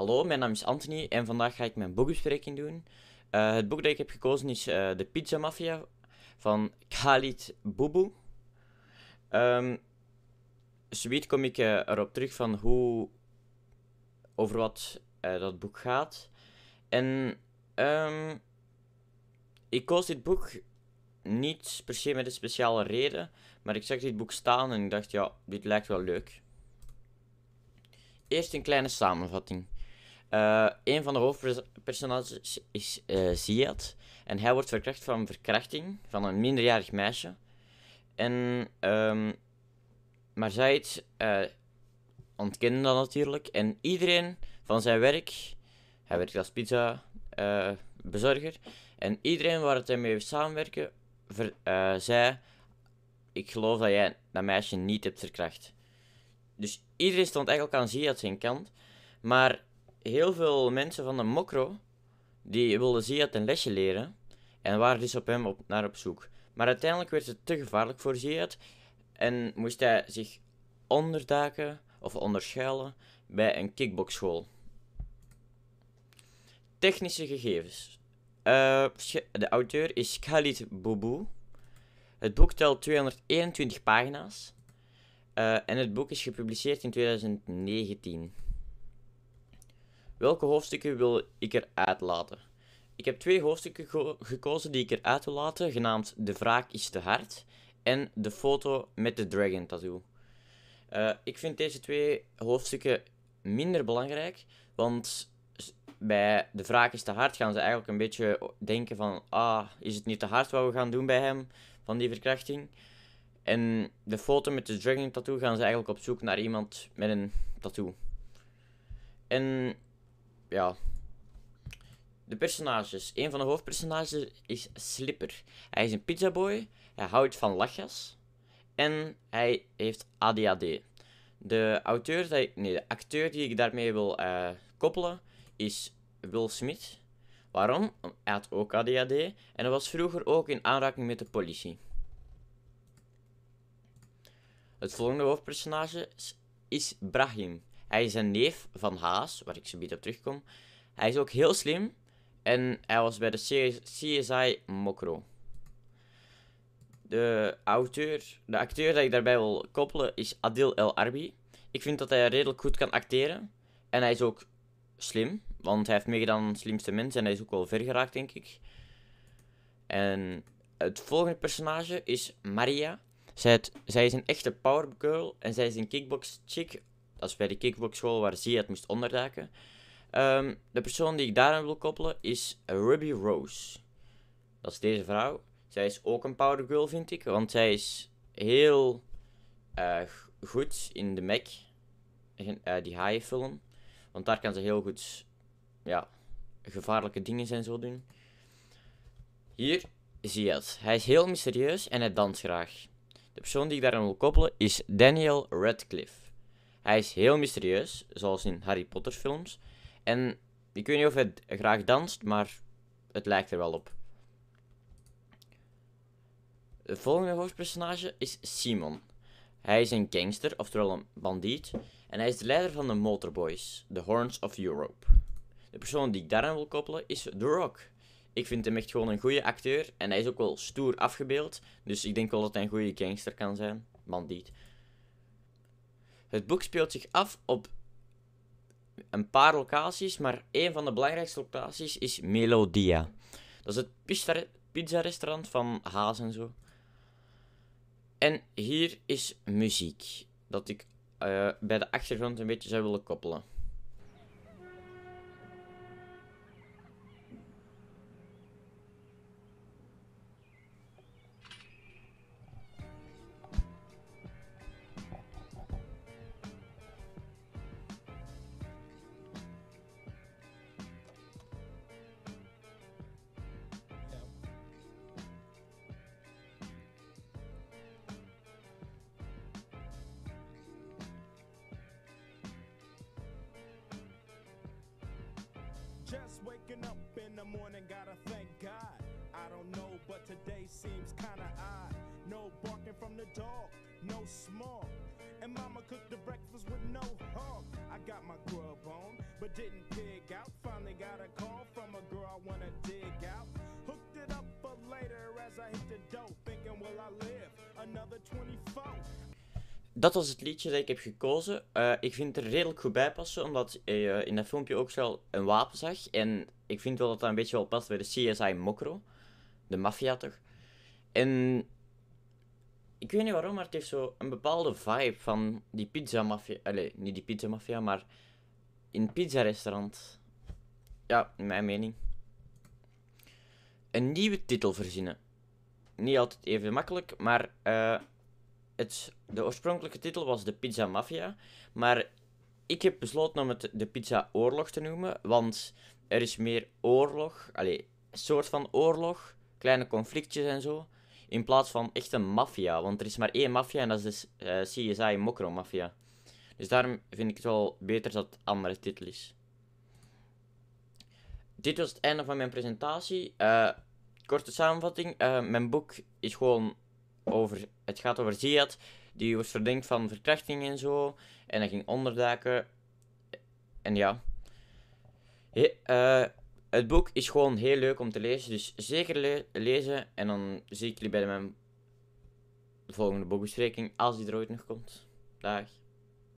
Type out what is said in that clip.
Hallo, mijn naam is Anthony en vandaag ga ik mijn boekbespreking doen. Uh, het boek dat ik heb gekozen is uh, De Pizza Mafia van Khalid Boubou. Um, zoiets kom ik uh, erop terug van hoe, over wat dat boek gaat. En um, ik koos dit boek niet per se met een speciale reden, maar ik zag dit boek staan en ik dacht, ja, dit lijkt wel leuk. Eerst een kleine samenvatting. Uh, een van de hoofdpersonages is uh, Ziad. En hij wordt verkracht van verkrachting van een minderjarig meisje. En, um, maar Zaid uh, ontkende dat natuurlijk. En iedereen van zijn werk, hij werkt als pizza bezorger. En iedereen waar het hij mee samenwerken, zei: Ik geloof dat jij dat meisje niet hebt verkracht. Dus iedereen stond eigenlijk aan Ziad zijn kant. Maar heel veel mensen van de Mokro, die wilden Ziad een lesje leren. En waren dus op hem op, naar op zoek. Maar uiteindelijk werd het te gevaarlijk voor Ziad. En moest hij zich onderduiken of onderschuilen bij een kickboxschool. Technische gegevens. Uh, de auteur is Khalid Boubou. Het boek telt 221 pagina's. Uh, en het boek is gepubliceerd in 2019. Welke hoofdstukken wil ik eruit laten? Ik heb twee hoofdstukken gekozen die ik eruit wil laten, genaamd De wraak is te hard en De foto met de dragon tattoo. Uh, ik vind deze twee hoofdstukken minder belangrijk, want bij De wraak is te hard gaan ze eigenlijk een beetje denken van, ah, is het niet te hard wat we gaan doen bij hem, van die verkrachting? En de foto met de dragon tattoo gaan ze eigenlijk op zoek naar iemand met een tattoo. En ja. De personages. Een van de hoofdpersonages is Slipper. Hij is een pizzaboy. Hij houdt van lachgas. En hij heeft ADHD. De, auteur nee, de acteur die ik daarmee wil uh, koppelen is Will Smith. Waarom? Hij had ook ADHD en hij was vroeger ook in aanraking met de politie. Het volgende hoofdpersonage is Brahim. Hij is een neef van Haas, waar ik zo op terugkom. Hij is ook heel slim en hij was bij de CSI Mokro. De auteur, de acteur dat ik daarbij wil koppelen is Adil El Arbi. Ik vind dat hij redelijk goed kan acteren. En hij is ook slim, want hij heeft meegedaan aan Slimste Mens en hij is ook wel ver geraakt, denk ik. En het volgende personage is Maria. Zij, zij is een echte power girl en zij is een kickbox chick dat is bij de kickboxschool waar Zia het moest onderduiken. Um, de persoon die ik daaraan wil koppelen is Ruby Rose. Dat is deze vrouw. Zij is ook een power girl, vind ik. Want zij is heel uh, goed in de Mac. Uh, die haaienfilm. Want daar kan ze heel goed ja, gevaarlijke dingen en zo doen. Hier zie het. Hij is heel mysterieus en hij danst graag. De persoon die ik daaraan wil koppelen is Daniel Radcliffe. Hij is heel mysterieus, zoals in Harry Potter films. En ik weet niet of hij graag danst, maar het lijkt er wel op. De volgende hoofdpersonage is Simon. Hij is een gangster, oftewel een bandiet. En hij is de leider van de Motorboys, The Horns of Europe. De persoon die ik daaraan wil koppelen is The Rock. Ik vind hem echt gewoon een goede acteur. En hij is ook wel stoer afgebeeld. Dus ik denk wel dat hij een goede gangster kan zijn. Bandiet. Het boek speelt zich af op een paar locaties, maar een van de belangrijkste locaties is Melodia. Dat is het pizza-restaurant van Haas en zo. En hier is muziek, dat ik uh, bij de achtergrond een beetje zou willen koppelen. Just waking up in the morning, gotta thank God. I don't know, but today seems kinda odd. No barking from the dog, no smoke. And mama cooked the breakfast with no hog. I got my grub on, but didn't pig out. Finally got a call from a girl I wanna dig out. Hooked it up for later as I hit the dope. Thinking, will I live another 24? Dat was het liedje dat ik heb gekozen. Eh, ik vind het er redelijk goed bij passen, omdat je in dat filmpje ook wel een wapen zag. En ik vind wel dat dat een beetje wel past bij de CSI Mokro. De maffia toch? En ik weet niet waarom, maar het heeft zo een bepaalde vibe van die pizza maffia. Allee, niet die pizza maffia, maar in pizza restaurant. Ja, in mijn mening. Een nieuwe titel verzinnen. Niet altijd even makkelijk, maar eh, het, de oorspronkelijke titel was de Pizza Mafia. Maar ik heb besloten om het de Pizza Oorlog te noemen, want er is meer oorlog, allee, soort van oorlog, kleine conflictjes en zo, in plaats van echt een maffia. Want er is maar één maffia en dat is de eh, CSI Mokro Mafia. Dus daarom vind ik het wel beter dat het andere titel is. Dit was het einde van mijn presentatie. Eh, korte samenvatting. Eh, mijn boek is gewoon over. Het gaat over Ziad. Die wordt verdenkt van verkrachting en zo. En hij ging onderduiken. En ja. Eh, het boek is gewoon heel leuk om te lezen. Dus zeker le- lezen. En dan zie ik jullie bij mijn volgende boekbespreking. Als die er ooit nog komt. Dag.